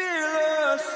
fearless.